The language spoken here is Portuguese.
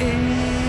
Ei.